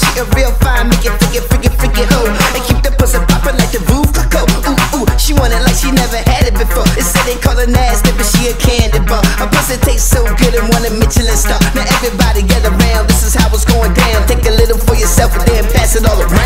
She a real fine, make it freaking, freaking, freaking hoe. And keep the pussy poppin' like the roof cocoa. She want it like she never had it before. They said they call her nasty, but she a candy bar. Her pussy tastes so good and want a Michelin star. Now everybody get around, this is how it's going down. Take a little for yourself and then pass it all around.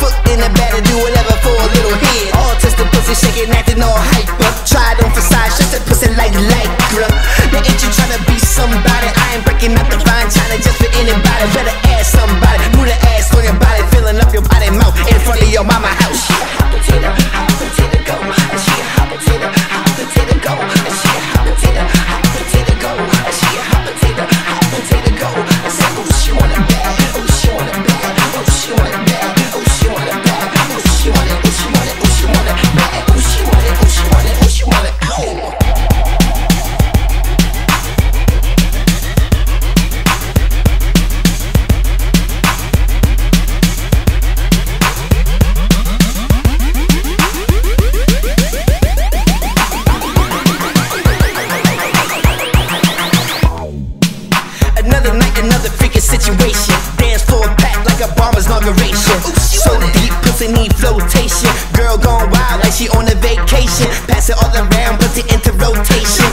Foot in the batter, do whatever for a little head. All tested pussy, shaking, acting all hyper. Try on size, shut that pussy like lycra. Now ain't you tryna be somebody? I ain't breaking up the fine china just for anybody. Better situation. Dance floor packed like Obama's inauguration. So deep, pussy need flotation. Girl gone wild like she on a vacation. Pass it all around, put it into rotation.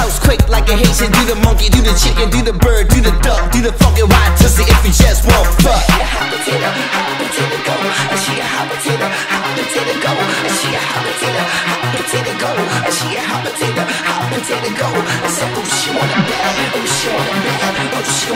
House quake like a Haitian. Do the monkey, do the chicken, do the bird, do the duck, do the funky wild tussie if you just want fuck. She a hot potato, hot potato go. She a hot potato, hot potato go. She a hot potato, hot potato go. She a hot potato, hot potato go. I said, oh, she want it bad. Oh, she want it bad. Oh, she want it bad.